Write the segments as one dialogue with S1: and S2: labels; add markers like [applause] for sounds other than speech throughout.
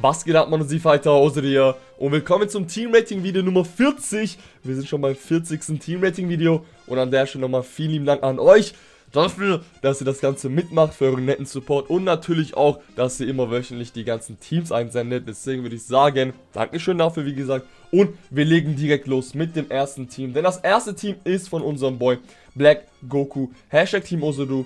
S1: Was geht ab, meine Fighter aus dir? Und willkommen zum Team-Rating-Video Nummer 40. Wir sind schon beim 40. Team-Rating-Video. Und an der Stelle nochmal vielen lieben Dank an euch dafür, dass ihr das Ganze mitmacht, für euren netten Support. Und natürlich auch, dass ihr immer wöchentlich die ganzen Teams einsendet. Deswegen würde ich sagen, Dankeschön dafür, wie gesagt. Und wir legen direkt los mit dem ersten Team. Denn das erste Team ist von unserem Boy Black Goku. Hashtag Team Osudu.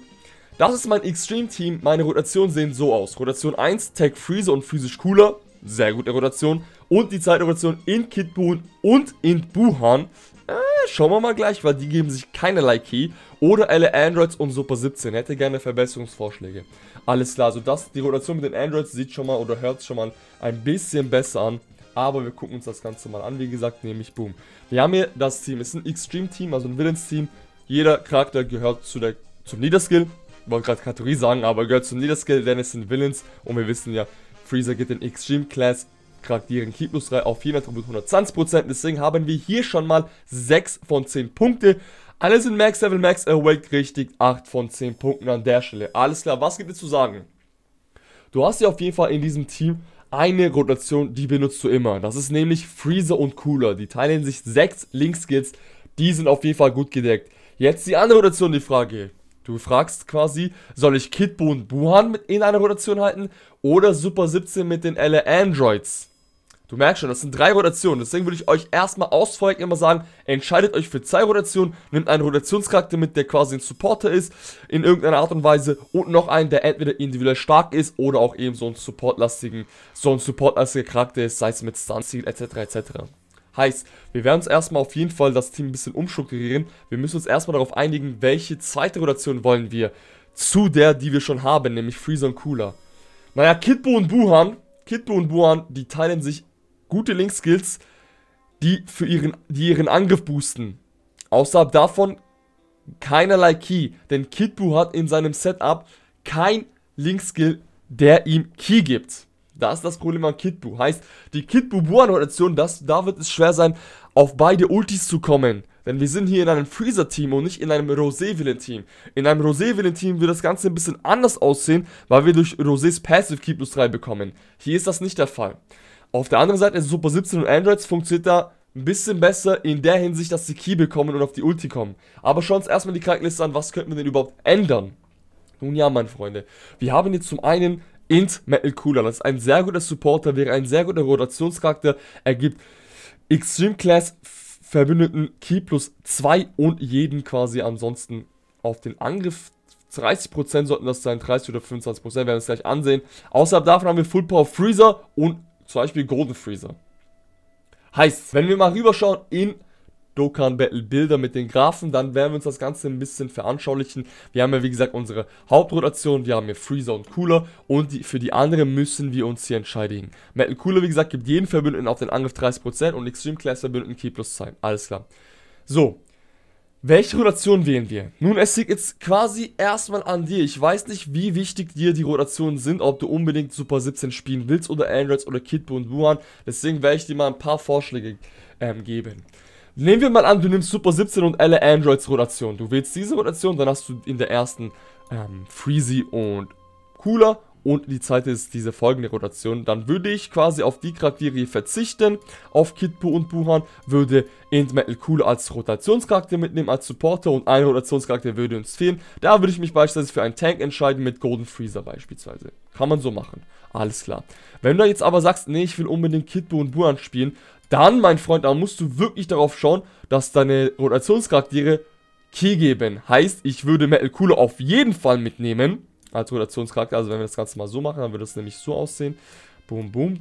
S1: Das ist mein Extreme Team. Meine Rotationen sehen so aus. Rotation 1, Tech Freezer und physisch cooler. Sehr gute Rotation. Und die Zeitrotation in Kid Boon und in Buhan. Äh, schauen wir mal gleich, weil die geben sich keinerlei Key. Oder alle Androids und Super 17. Hätte gerne Verbesserungsvorschläge. Alles klar, also das, die Rotation mit den Androids sieht schon mal oder hört schon mal ein bisschen besser an. Aber wir gucken uns das Ganze mal an, wie gesagt, nämlich Boom. Wir haben hier das Team, es ist ein Extreme Team, also ein Villains Team. Jeder Charakter gehört zu der, zum Leader Skill wollte gerade Kategorie sagen, aber gehört zum Niederskill, denn es sind Villains und wir wissen ja, Freezer geht in Extreme Class Charakteren Key plus 3 auf 400 mit 120%, deswegen haben wir hier schon mal 6 von 10 Punkte. Alle sind Max Level, Max Awake, richtig 8 von 10 Punkten an der Stelle. Alles klar, was gibt es zu sagen? Du hast ja auf jeden Fall in diesem Team eine Rotation, die benutzt du immer. Das ist nämlich Freezer und Cooler. Die teilen sich 6 Link-Skills, die sind auf jeden Fall gut gedeckt. Jetzt die andere Rotation, die Frage. Du fragst quasi, soll ich Kidbo und Buhan in einer Rotation halten oder Super 17 mit den LA Androids? Du merkst schon, das sind drei Rotationen. Deswegen würde ich euch erstmal ausfolgend immer sagen, entscheidet euch für zwei Rotationen, nehmt einen Rotationscharakter mit, der quasi ein Supporter ist, in irgendeiner Art und Weise, und noch einen, der entweder individuell stark ist oder auch eben so einen supportlastigen, so ein supportlastiger Charakter ist, sei es mit Stun, etc. etc. Heißt, wir werden uns erstmal auf jeden Fall das Team ein bisschen umstrukturieren. Wir müssen uns erstmal darauf einigen, welche zweite Rotation wollen wir zu der, die wir schon haben, nämlich Freezer und Cooler. Naja, Kidbo und Buhan, Kidbo und Buhan, die teilen sich gute Link-Skills, die für ihren, die ihren Angriff boosten. Außerhalb davon keinerlei Key, denn Kidbu hat in seinem Setup kein Link-Skill, der ihm Key gibt. Da ist das Problem an Kidbu. Heißt, die Kidbu-Buan-Rotation, da wird es schwer sein, auf beide Ultis zu kommen. Denn wir sind hier in einem Freezer-Team und nicht in einem Rosé-Villain-Team. In einem Rosé-Villain-Team wird das Ganze ein bisschen anders aussehen, weil wir durch Rosés Passive Key plus 3 bekommen. Hier ist das nicht der Fall. Auf der anderen Seite, Super 17 und Androids funktioniert da ein bisschen besser in der Hinsicht, dass sie Key bekommen und auf die Ulti kommen. Aber schauen uns erstmal die Charakterliste an, was könnten wir denn überhaupt ändern? Nun ja, meine Freunde, wir haben jetzt zum einen Int Metal Cooler. Das ist ein sehr guter Supporter, wäre ein sehr guter Rotationscharakter. Er gibt Extreme Class Verbündeten Key plus 2 und jeden quasi ansonsten auf den Angriff 30% sollten das sein, 30 oder 25%, werden wir uns gleich ansehen. Außerhalb davon haben wir Full Power Freezer und zum Beispiel Golden Freezer. Heißt, wenn wir mal rüberschauen in Dokkan Battle Bilder mit den Graphen, dann werden wir uns das Ganze ein bisschen veranschaulichen. Wir haben ja wie gesagt unsere Hauptrotation, wir haben hier Freezer und Cooler und die, für die anderen müssen wir uns hier entscheiden. Metal Cooler wie gesagt gibt jeden Verbündeten auf den Angriff 30% und Extreme Class Verbündeten Key plus 2. Alles klar. So, welche Rotation wählen wir? Nun, es liegt jetzt quasi erstmal an dir. Ich weiß nicht, wie wichtig dir die Rotationen sind, ob du unbedingt Super 17 spielen willst oder Androids oder Kidbo und Wuhan. Deswegen werde ich dir mal ein paar Vorschläge ähm, geben. Nehmen wir mal an, du nimmst Super 17 und alle Androids Rotation. Du wählst diese Rotation, dann hast du in der ersten ähm, Freezy und Cooler und die zweite ist diese folgende Rotation. Dann würde ich quasi auf die Charaktere verzichten, auf Kidbu und Buhan, würde Int Metal Cooler als Rotationscharakter mitnehmen, als Supporter und ein Rotationscharakter würde uns fehlen. Da würde ich mich beispielsweise für einen Tank entscheiden mit Golden Freezer beispielsweise. Kann man so machen. Alles klar. Wenn du jetzt aber sagst, nee, ich will unbedingt Kidbu und Buhan spielen, dann, mein Freund, da musst du wirklich darauf schauen, dass deine Rotationscharaktere Key geben. Heißt, ich würde Metal Cooler auf jeden Fall mitnehmen als Rotationscharakter. Also wenn wir das Ganze mal so machen, dann würde es nämlich so aussehen. Boom, boom.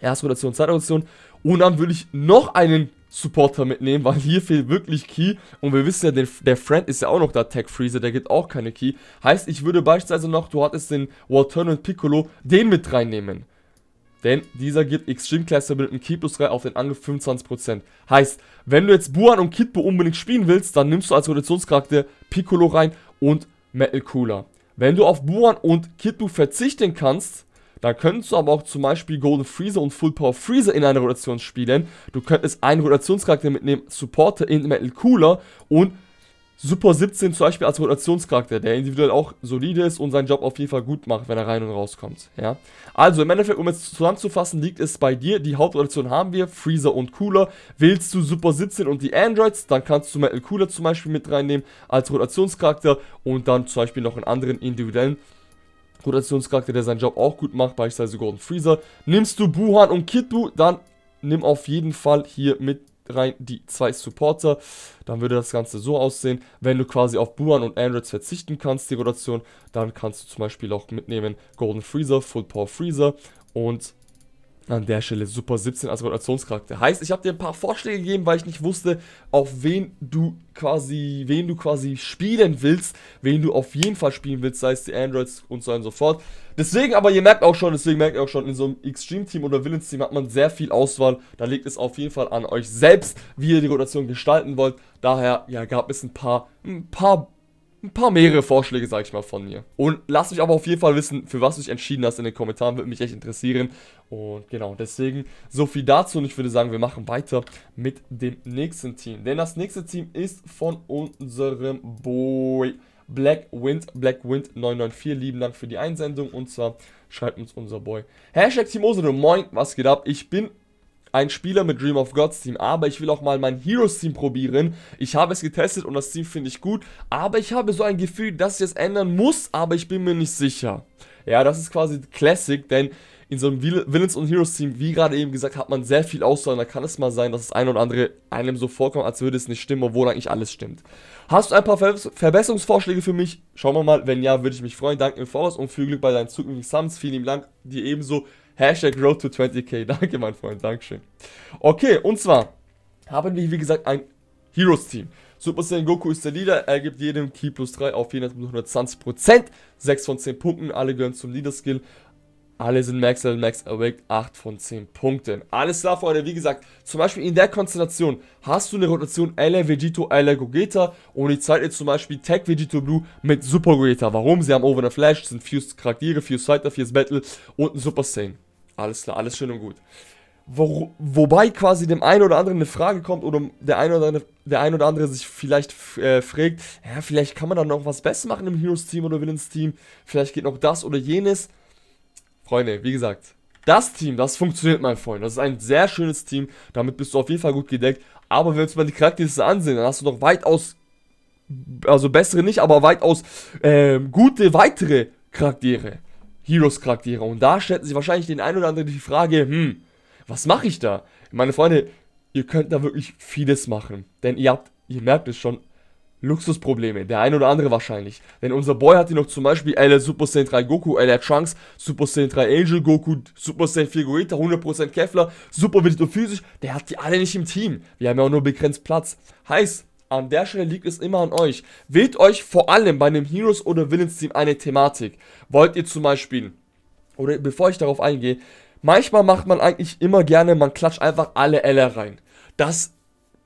S1: Erste Rotation, zweite Rotation. Und dann würde ich noch einen Supporter mitnehmen, weil hier fehlt wirklich Key. Und wir wissen ja, der, der Friend ist ja auch noch da, Tech Freezer, der gibt auch keine Key. Heißt, ich würde beispielsweise noch, du hattest den Walturn und Piccolo, den mit reinnehmen. Denn dieser gibt Extreme Class mit einem Key plus 3 auf den Angriff 25%. Heißt, wenn du jetzt Buan und Kidbo unbedingt spielen willst, dann nimmst du als Rotationscharakter Piccolo rein und Metal Cooler. Wenn du auf Buan und Kidbo verzichten kannst, dann könntest du aber auch zum Beispiel Golden Freezer und Full Power Freezer in einer Rotation spielen. Du könntest einen Rotationscharakter mitnehmen, Supporter in Metal Cooler und Super 17 zum Beispiel als Rotationscharakter, der individuell auch solide ist und seinen Job auf jeden Fall gut macht, wenn er rein und rauskommt. Ja? Also im Endeffekt, um jetzt zusammenzufassen, liegt es bei dir. Die Hauptrotation haben wir, Freezer und Cooler. Willst du Super 17 und die Androids, dann kannst du Metal Cooler zum Beispiel mit reinnehmen als Rotationscharakter und dann zum Beispiel noch einen anderen individuellen Rotationscharakter, der seinen Job auch gut macht, beispielsweise Golden Freezer. Nimmst du Buhan und Kitbu, dann nimm auf jeden Fall hier mit rein die zwei Supporter. Dann würde das Ganze so aussehen. Wenn du quasi auf Buan und Androids verzichten kannst, die Rotation, dann kannst du zum Beispiel auch mitnehmen Golden Freezer, Full Power Freezer und an der Stelle Super 17 als Rotationscharakter. Heißt, ich habe dir ein paar Vorschläge gegeben, weil ich nicht wusste, auf wen du quasi, wen du quasi spielen willst, wen du auf jeden Fall spielen willst, sei es die Androids und so und so fort. Deswegen, aber ihr merkt auch schon, deswegen merkt ihr auch schon, in so einem Extreme-Team oder Villains-Team hat man sehr viel Auswahl. Da liegt es auf jeden Fall an euch selbst, wie ihr die Rotation gestalten wollt. Daher, ja, gab es ein paar, ein paar ein paar mehrere Vorschläge, sag ich mal, von mir. Und lasst mich aber auf jeden Fall wissen, für was du dich entschieden hast in den Kommentaren, würde mich echt interessieren. Und genau, deswegen so viel dazu und ich würde sagen, wir machen weiter mit dem nächsten Team. Denn das nächste Team ist von unserem Boy Black Wind, Black Wind 994. Lieben Dank für die Einsendung und zwar schreibt uns unser Boy. Hashtag Team Osere, moin, was geht ab? Ich bin ein Spieler mit Dream of Gods Team, aber ich will auch mal mein Heroes Team probieren. Ich habe es getestet und das Team finde ich gut, aber ich habe so ein Gefühl, dass ich es ändern muss, aber ich bin mir nicht sicher. Ja, das ist quasi Classic, denn in so einem Villains und Heroes Team, wie gerade eben gesagt, hat man sehr viel Auswahl da kann es mal sein, dass das eine oder andere einem so vorkommt, als würde es nicht stimmen, obwohl eigentlich alles stimmt. Hast du ein paar Ver Verbesserungsvorschläge für mich? Schauen wir mal, wenn ja, würde ich mich freuen. Danke im Voraus und viel Glück bei deinen zukünftigen Summons. Vielen Dank dir ebenso. Hashtag Road to 20k. [laughs] Danke, mein Freund. Dankeschön. Okay, und zwar haben wir, wie gesagt, ein Heroes-Team. Super Saiyan Goku ist der Leader. Er gibt jedem Key plus 3 auf 120%. 6 von 10 Punkten. Alle gehören zum Leader-Skill. Alle sind Max Level, Max Awake, 8 von 10 Punkten. Alles klar, Freunde. Wie gesagt, zum Beispiel in der Konstellation hast du eine Rotation LR Vegito, LR Gogeta und ich zeige dir zum Beispiel Tech Vegito Blue mit Super Gogeta. Warum? Sie haben Over the Flash, sind Fused Charaktere, Fused Fighter, Fused Battle und ein Super Saiyan. Alles klar, alles schön und gut. Wo, wobei quasi dem einen oder anderen eine Frage kommt oder der ein oder andere, der ein oder andere sich vielleicht äh, fragt, ja, vielleicht kann man da noch was besser machen im Heroes Team oder Villains Team, vielleicht geht noch das oder jenes. Freunde, wie gesagt, das Team, das funktioniert, mein Freund. Das ist ein sehr schönes Team, damit bist du auf jeden Fall gut gedeckt. Aber wenn wir uns mal die Charaktere ansehen, dann hast du noch weitaus, also bessere nicht, aber weitaus äh, gute weitere Charaktere. Heroes-Charaktere. Und da stellt sich wahrscheinlich den einen oder anderen die Frage, hm, was mache ich da? Meine Freunde, ihr könnt da wirklich vieles machen. Denn ihr habt, ihr merkt es schon, Luxusprobleme. Der eine oder andere wahrscheinlich. Denn unser Boy hat hier noch zum Beispiel LR Super Saiyan 3 Goku, LR Trunks, Super Saiyan 3 Angel Goku, Super Saiyan 4 Gogeta, 100% Kevlar, Super Vegito Physisch. Der hat die alle nicht im Team. Wir haben ja auch nur begrenzt Platz. Heißt, an der Stelle liegt es immer an euch. Wählt euch vor allem bei einem Heroes oder Villains Team eine Thematik. Wollt ihr zum Beispiel, oder bevor ich darauf eingehe, manchmal macht man eigentlich immer gerne, man klatscht einfach alle LR rein. Das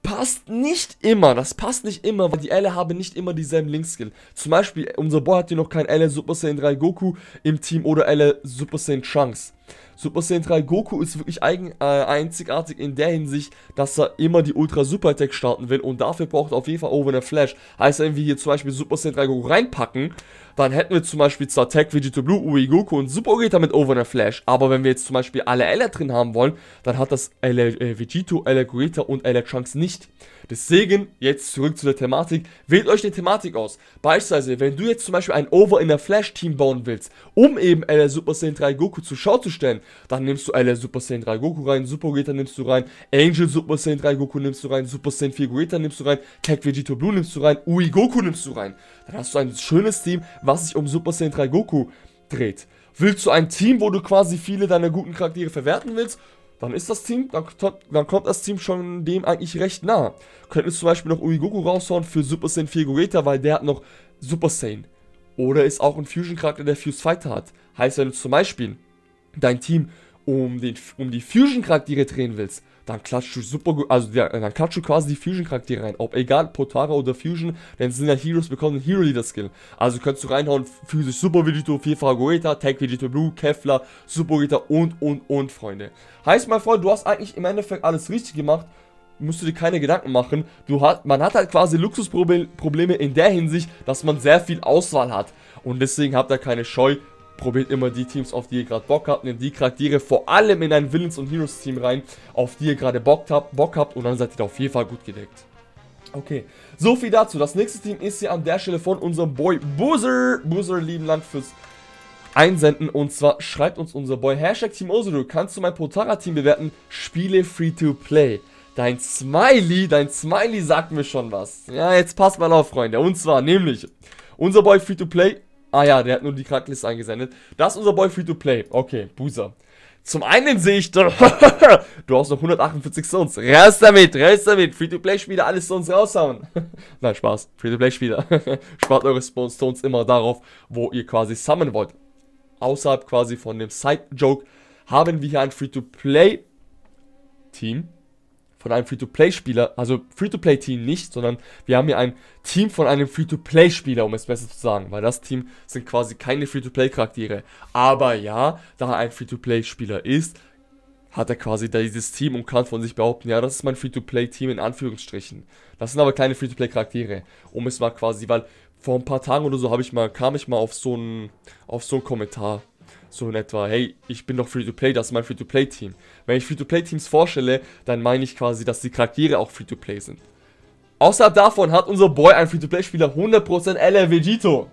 S1: passt nicht immer, das passt nicht immer, weil die LR haben nicht immer dieselben Link-Skill. Zum Beispiel, unser Boy hat hier noch kein LR Super Saiyan 3 Goku im Team oder LR Super Saiyan Trunks. Super Saiyan 3 Goku ist wirklich eigen, äh, einzigartig in der Hinsicht, dass er immer die Ultra Super Attack starten will und dafür braucht er auf jeden Fall Over der Flash. Heißt, wenn wir hier zum Beispiel Super Saiyan 3 Goku reinpacken, dann hätten wir zum Beispiel zwar Tech, Vegeta Blue, Ui Goku und Super Vegeta mit Over der Flash, aber wenn wir jetzt zum Beispiel alle LR drin haben wollen, dann hat das LR äh, Vegito, LR Gogeta und LR Trunks nicht. Deswegen, jetzt zurück zu der Thematik, wählt euch eine Thematik aus. Beispielsweise, wenn du jetzt zum Beispiel ein Over in der Flash Team bauen willst, um eben LR Super Saiyan 3 Goku zur Schau zu stellen, dann nimmst du LR Super Saiyan 3 Goku rein, Super Gogeta nimmst du rein, Angel Super Saiyan 3 Goku nimmst du rein, Super Saiyan 4 Gogeta nimmst du rein, Tech Vegito Blue nimmst du rein, Ui Goku nimmst du rein. Dann hast du ein schönes Team, was sich um Super Saiyan 3 Goku dreht. Willst du ein Team, wo du quasi viele deiner guten Charaktere verwerten willst? Dann ist das Team, dann, dann kommt das Team schon dem eigentlich recht nah. Könntest zum Beispiel noch Ui Goku raushauen für Super Saiyan 4 Gogeta, weil der hat noch Super Saiyan. Oder ist auch ein Fusion-Charakter, der Fuse Fighter hat. Heißt, wenn du zum Beispiel dein Team um, den, um die Fusion-Charaktere drehen willst, dann klatscht du super gut, also ja, dann klatscht du quasi die Fusion-Charaktere rein. Ob egal, Potara oder Fusion, denn sind ja Heroes bekommen einen Hero-Leader-Skill. Also könntest du reinhauen, physisch Super Vegito, 4 Goeta, Tech Vegito Blue, Kevlar, Super Vegeta und, und, und, Freunde. Heißt, mein Freund, du hast eigentlich im Endeffekt alles richtig gemacht. musst du dir keine Gedanken machen. Du hat, man hat halt quasi Luxusprobleme in der Hinsicht, dass man sehr viel Auswahl hat. Und deswegen habt ihr keine Scheu. Probiert immer die Teams, auf die ihr gerade Bock habt. Nehmt die Charaktere vor allem in ein Villains- und Heroes-Team rein, auf die ihr gerade Bock habt, Bock habt. Und dann seid ihr da auf jeden Fall gut gedeckt. Okay, so viel dazu. Das nächste Team ist hier an der Stelle von unserem Boy Boozer. Boozer, lieben Dank fürs einsenden. Und zwar schreibt uns unser Boy Hashtag Team Ozuru. Kannst du mein Potara-Team bewerten? Spiele Free-to-Play. Dein Smiley, dein Smiley sagt mir schon was. Ja, jetzt passt mal auf, Freunde. Und zwar nämlich unser Boy Free-to-Play. Ah ja, der hat nur die Krankenliste eingesendet. Das ist unser Boy Free-to-Play. Okay, Boozer. Zum einen sehe ich [laughs] du hast noch 148 Stones. Raus damit, raus damit. Free-to-Play-Spieler alle Stones raushauen. [laughs] Nein, Spaß. Free-to-Play-Spieler. [laughs] Spart eure Stones immer darauf, wo ihr quasi summonen wollt. Außerhalb quasi von dem Side-Joke haben wir hier ein Free-to-Play-Team von einem Free-to-Play-Spieler, also Free-to-Play-Team nicht, sondern wir haben hier ein Team von einem Free-to-Play-Spieler, um es besser zu sagen, weil das Team sind quasi keine Free-to-Play-Charaktere. Aber ja, da er ein Free-to-Play-Spieler ist, hat er quasi dieses Team und kann von sich behaupten, ja, das ist mein Free-to-Play-Team in Anführungsstrichen. Das sind aber keine Free-to-Play-Charaktere, um es mal quasi, weil vor ein paar Tagen oder so habe ich mal, kam ich mal auf so einen, auf so einen Kommentar so in etwa, hey, ich bin doch Free-to-Play, das ist mein Free-to-Play-Team. Wenn ich Free-to-Play-Teams vorstelle, dann meine ich quasi, dass die Charaktere auch Free-to-Play sind. Außerhalb davon hat unser Boy, ein Free-to-Play-Spieler, 100% LR Vegito.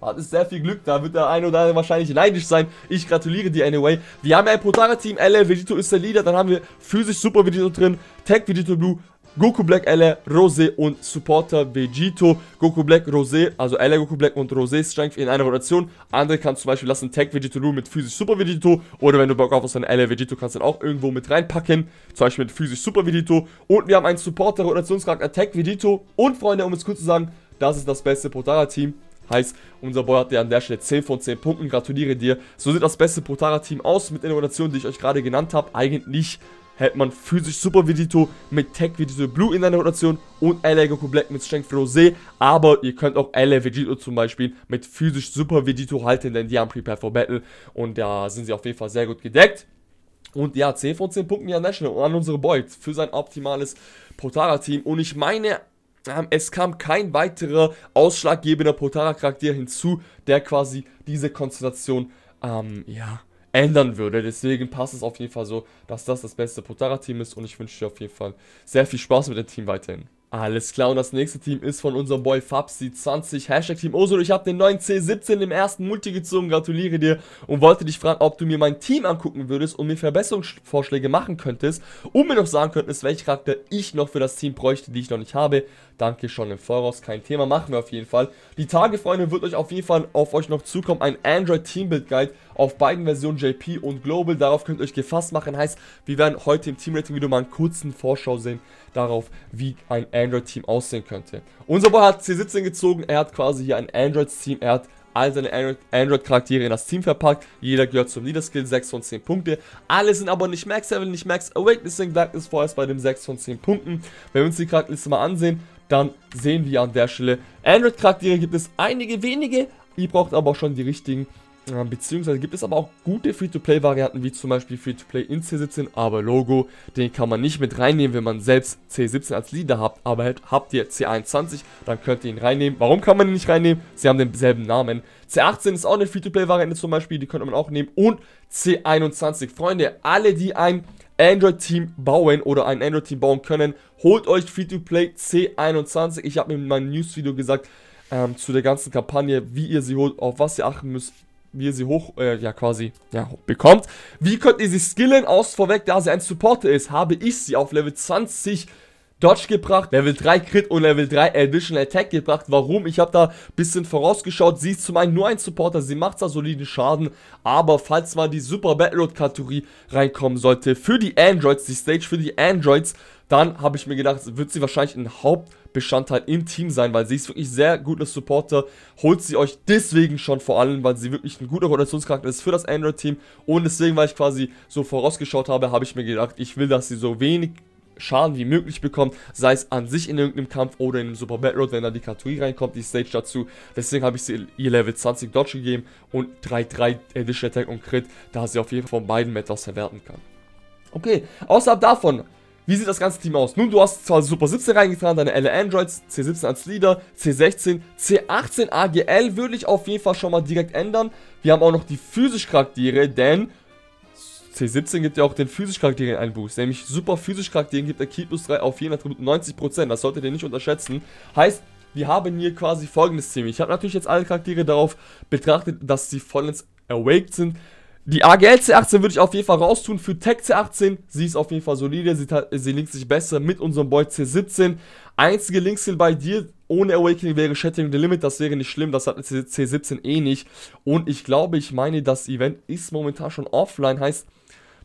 S1: Das ist sehr viel Glück, da wird der eine oder andere wahrscheinlich neidisch sein. Ich gratuliere dir anyway. Wir haben ein Potara-Team, LR Vegito ist der Leader, dann haben wir physisch Super Vegito drin, Tech Vegito Blue, Goku Black, LR, Rosé und Supporter Vegito. Goku Black, Rosé, also LR Goku Black und Rosé Strength in einer Rotation. Andere kannst zum Beispiel lassen Tech Vegito nur mit Physisch Super Vegito. Oder wenn du Bock auf hast, dann LR Vegito kannst du dann auch irgendwo mit reinpacken. Zum Beispiel mit Physisch Super Vegito. Und wir haben einen Supporter Rotationscharakter Tech Vegito. Und Freunde, um es kurz zu sagen, das ist das beste Potara-Team. Heißt, unser Boy hat ja an der Stelle 10 von 10 Punkten. Gratuliere dir. So sieht das beste Potara-Team aus mit Innovationen, die ich euch gerade genannt habe. Eigentlich hält man physisch Super Vegito mit Tech Vegito Blue in einer Rotation und LA Goku Black mit Strength Rosé. Aber ihr könnt auch LA Vegito zum Beispiel mit physisch Super Vegito halten, denn die haben Prepare for Battle und da sind sie auf jeden Fall sehr gut gedeckt. Und ja, 10 von 10 Punkten ja National und an unsere Boys für sein optimales Potara-Team. Und ich meine, ähm, es kam kein weiterer ausschlaggebender Potara-Charakter hinzu, der quasi diese Konstellation, ähm, ja, ändern würde. Deswegen passt es auf jeden Fall so, dass das das beste Potara-Team ist und ich wünsche dir auf jeden Fall sehr viel Spaß mit dem Team weiterhin. Alles klar, und das nächste Team ist von unserem Boy Fabsi20, Hashtag Team Osolo. Ich habe den neuen C17 im ersten Multi gezogen, gratuliere dir und wollte dich fragen, ob du mir mein Team angucken würdest und mir Verbesserungsvorschläge machen könntest und mir noch sagen könntest, welche Charakter ich noch für das Team bräuchte, die ich noch nicht habe. Danke schon im Voraus, kein Thema, machen wir auf jeden Fall. Die Tage, Freunde, wird euch auf jeden Fall auf euch noch zukommen, ein Android Team Build Guide auf beiden Versionen JP und Global. Darauf könnt ihr euch gefasst machen, heißt, wir werden heute im Team Rating Video mal einen kurzen Vorschau sehen darauf, wie ein Android-Team aussehen könnte. Unser Boy hat C17 gezogen, er hat quasi hier ein Android-Team, er hat all seine Android-Charaktere in das Team verpackt. Jeder gehört zum Leader-Skill, 6 von 10 Punkte. Alle sind aber nicht Max-Level, nicht Max-Awake, deswegen bleibt es vorerst bei dem 6 von 10 Punkten. Wenn wir uns die Charakterliste mal ansehen, dann sehen wir an der Stelle, Android-Charaktere gibt es einige wenige, ihr braucht aber auch schon die richtigen Beziehungsweise gibt es aber auch gute Free-to-Play-Varianten, wie zum Beispiel Free-to-Play in C17, aber Logo, den kann man nicht mit reinnehmen, wenn man selbst C17 als Leader habt, aber halt habt ihr C21, dann könnt ihr ihn reinnehmen. Warum kann man ihn nicht reinnehmen? Sie haben denselben Namen. C18 ist auch eine Free-to-Play-Variante zum Beispiel, die könnte man auch nehmen. Und C21. Freunde, alle, die ein Android-Team bauen oder ein Android-Team bauen können, holt euch Free-to-Play C21. Ich habe mir in meinem News-Video gesagt, ähm, zu der ganzen Kampagne, wie ihr sie holt, auf was ihr achten müsst, wie ihr sie hoch, äh, ja quasi, ja, bekommt. Wie könnt ihr sie skillen? Aus vorweg, da sie ein Supporter ist, habe ich sie auf Level 20 Dodge gebracht, Level 3 Crit und Level 3 Additional Attack gebracht. Warum? Ich habe da ein bisschen vorausgeschaut. Sie ist zum einen nur ein Supporter, sie macht zwar soliden Schaden, aber falls mal die Super Battleroad Kategorie reinkommen sollte, für die Androids, die Stage für die Androids, dann habe ich mir gedacht, wird sie wahrscheinlich ein Hauptbestandteil im Team sein, weil sie ist wirklich sehr guter Supporter. Holt sie euch deswegen schon vor allem, weil sie wirklich ein guter Rotationscharakter ist für das Android-Team. Und deswegen, weil ich quasi so vorausgeschaut habe, habe ich mir gedacht, ich will, dass sie so wenig Schaden wie möglich bekommt, sei es an sich in irgendeinem Kampf oder in einem Super Bad Road, wenn da die Kategorie reinkommt, die Stage dazu. Deswegen habe ich sie ihr Level 20 Dodge gegeben und 3-3 Additional Attack und Crit, da sie auf jeden Fall von beiden etwas verwerten kann. Okay, außerhalb davon wie sieht das ganze Team aus? Nun, du hast zwar Super 17 reingetragen, deine LA Androids, C17 als Leader, C16, C18 AGL würde ich auf jeden Fall schon mal direkt ändern. Wir haben auch noch die physisch Charaktere, denn C17 gibt ja auch den physisch Charakteren einen Boost, nämlich super physisch Charakteren gibt der Key plus 3 auf jeden Fall 90%, das solltet ihr nicht unterschätzen. Heißt, wir haben hier quasi folgendes Team. Ich habe natürlich jetzt alle Charaktere darauf betrachtet, dass sie vollends awaked sind. Die AGL C18 würde ich auf jeden Fall raustun für Tech C18. Sie ist auf jeden Fall solide, sie, sie linkt sich besser mit unserem Boy C17. Einzige Linkskill bei dir ohne Awakening wäre Shattering the Limit, das wäre nicht schlimm, das hat C17 eh nicht. Und ich glaube, ich meine, das Event ist momentan schon offline, heißt,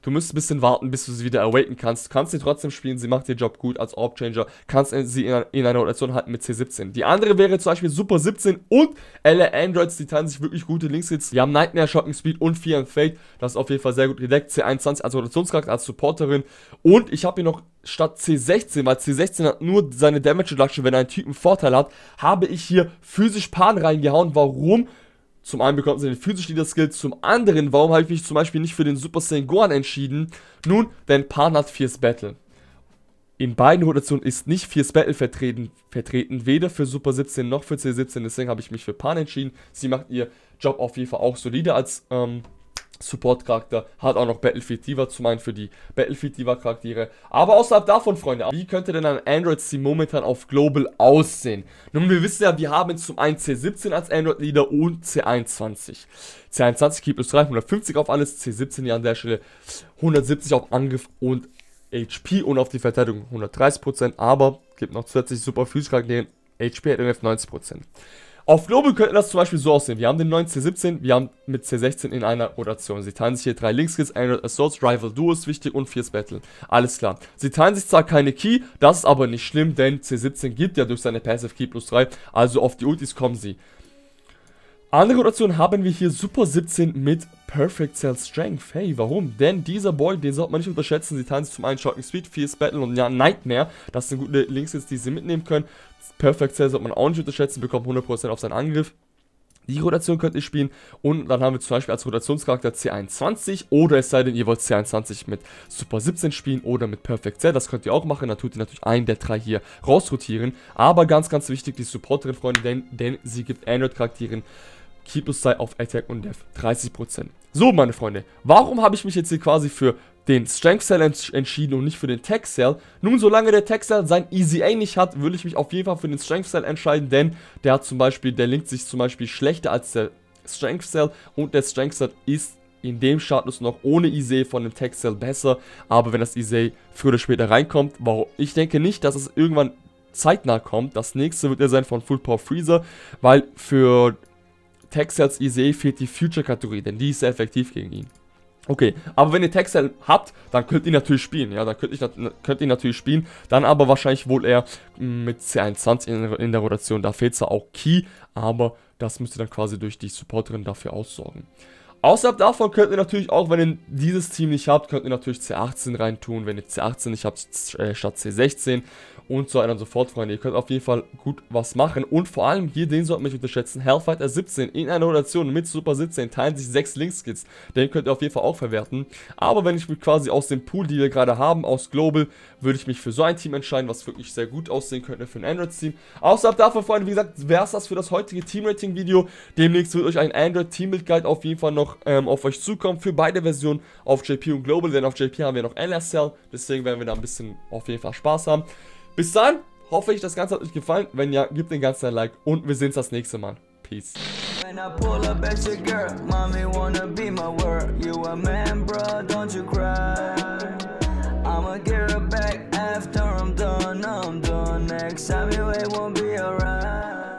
S1: Du müsst ein bisschen warten, bis du sie wieder awaken kannst. Du kannst sie trotzdem spielen, sie macht den Job gut als Orb Changer. Kannst sie in, in einer Rotation halten mit C17. Die andere wäre zum Beispiel Super 17 und LA Androids, die teilen sich wirklich gute Linkshits. Wir haben Nightmare, Shocking Speed und Fear and Fate. Das ist auf jeden Fall sehr gut gedeckt. C21 als Rotationscharakter, als Supporterin. Und ich habe hier noch statt C16, weil C16 hat nur seine Damage Reduction, wenn einen Typen Vorteil hat, habe ich hier physisch Pan reingehauen. Warum? Zum einen bekommt sie den physisch Leader Skill, zum anderen, warum habe ich mich zum Beispiel nicht für den Super Saiyan Gohan entschieden? Nun, denn Pan hat Fierce Battle. In beiden Rotationen ist nicht Fierce Battle vertreten, vertreten, weder für Super 17 noch für C17, deswegen habe ich mich für Pan entschieden. Sie macht ihr Job auf jeden Fall auch solide als ähm, Support-Charakter, hat auch noch Battlefield Diva zu meinen für die Battlefield Diva Charaktere. Aber außerhalb davon, Freunde, wie könnte denn ein Android-Team momentan auf Global aussehen? Nun, wir wissen ja, wir haben zum einen C17 als Android-Leader und C21. C21 gibt es 350 auf alles, C17 hier an der Stelle 170 auf Angriff und HP und auf die Verteidigung 130%, aber gibt noch zusätzlich super Physikcharaktere, HP hat 90%. Auf Global könnte das zum Beispiel so aussehen. Wir haben den neuen C17, wir haben mit C16 in einer Rotation. Sie teilen sich hier drei Linkskills, Android Assaults, Rival Duo ist wichtig und Fierce Battle. Alles klar. Sie teilen sich zwar keine Key, das ist aber nicht schlimm, denn C17 gibt ja durch seine Passive Key plus 3, also auf die Ultis kommen sie. Andere Rotation haben wir hier Super 17 mit Perfect Cell Strength. Hey, warum? Denn dieser Boy, den sollte man nicht unterschätzen. Sie teilen sich zum einen Shocking Speed, Fierce Battle und ja, Nightmare. Das sind gute Links die sie mitnehmen können. Perfect Cell sollte man auch nicht unterschätzen, bekommt 100% auf seinen Angriff. Die Rotation könnt ihr spielen. Und dann haben wir zum Beispiel als Rotationscharakter C21 oder es sei denn, ihr wollt C21 mit Super 17 spielen oder mit Perfect Cell, das könnt ihr auch machen, dann tut ihr natürlich einen der drei hier rausrotieren, aber ganz, ganz wichtig, die Supporterin, Freunde, denn, denn sie gibt Android-Charakteren Keep Side auf Attack und Death 30%. So, meine Freunde, warum habe ich mich jetzt hier quasi für den Strength Cell ents entschieden und nicht für den Tech Cell. Nun, solange der Tech Cell sein EZA nicht hat, würde ich mich auf jeden Fall für den Strength Cell entscheiden, denn der hat zum Beispiel, der linkt sich zum Beispiel schlechter als der Strength Cell und der Strength Cell ist in dem Status noch ohne EZA von dem Tech Cell besser, aber wenn das EZA früher oder später reinkommt, warum? Ich denke nicht, dass es irgendwann zeitnah kommt. Das nächste wird er sein von Full Power Freezer, weil für Tech Cells EZA fehlt die Future-Kategorie, denn die ist sehr effektiv gegen ihn. Okay, aber wenn ihr Texel habt, dann könnt ihr natürlich spielen, ja, dann könnt, ich, könnt ihr natürlich spielen, dann aber wahrscheinlich wohl eher mm, mit C21 in, in der Rotation, da fehlt zwar auch Key, aber das müsst ihr dann quasi durch die Supporterin dafür aussorgen. Außerhalb davon könnt ihr natürlich auch, wenn ihr dieses Team nicht habt, könnt ihr natürlich C18 reintun, wenn ihr C18 nicht habt, äh, statt C16 und so weiter und so fort, Freunde. Ihr könnt auf jeden Fall gut was machen. Und vor allem hier, den sollten wir nicht unterschätzen, Hellfighter 17 in einer Rotation mit Super 17 teilen sich 6 Linkskits. Den könnt ihr auf jeden Fall auch verwerten. Aber wenn ich mich quasi aus dem Pool, die wir gerade haben, aus Global, würde ich mich für so ein Team entscheiden, was wirklich sehr gut aussehen könnte für ein Android-Team. Außerhalb davon, Freunde, wie gesagt, wäre es das für das heutige Team-Rating-Video. Demnächst wird euch ein Android-Team-Build-Guide auf jeden Fall noch ähm, auf euch zukommen für beide Versionen auf JP und Global, denn auf JP haben wir noch LSL, deswegen werden wir da ein bisschen auf jeden Fall Spaß haben. Bis dann, hoffe ich, das Ganze hat euch gefallen. Wenn ja, gebt den Ganzen ein Like und wir sehen uns das nächste Mal. Peace. When I pull up at your girl, mommy wanna be my word. You a man, bro, don't you cry. I'ma get her back after I'm done, I'm done. Next time you ain't won't be alright.